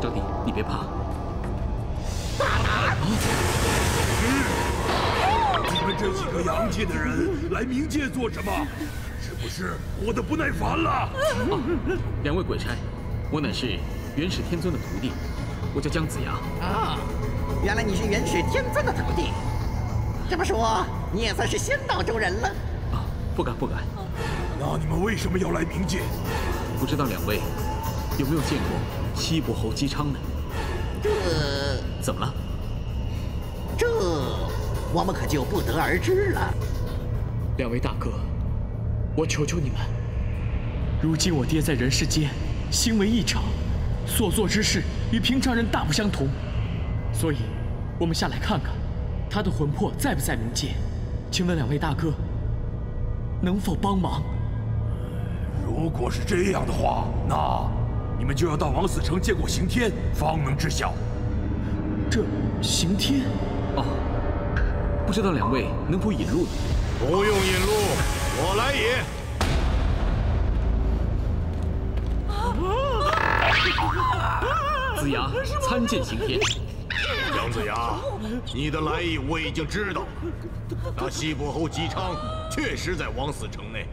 招弟，你别怕。你们这几个阳界的人来冥界做什么？是不是活得不耐烦了？两位鬼差，我乃是元始天尊的徒弟，我叫姜子牙。啊，原来你是元始天尊的徒弟。这么说，你也算是仙道中人了。啊，不敢不敢。那你们为什么要来冥界？不知道两位有没有见过西伯侯姬昌呢？这怎么了？这我们可就不得而知了。两位大哥，我求求你们，如今我爹在人世间行为异常，所做之事与平常人大不相同，所以我们下来看看他的魂魄在不在冥界。请问两位大哥，能否帮忙？如果是这样的话，那你们就要到王死城见过刑天，方能知晓。这刑天？哦，不知道两位能否引路呢？不用引路，我来也。子牙参见刑天。姜子牙，你的来意我已经知道。那西伯侯姬昌确实在王死城内。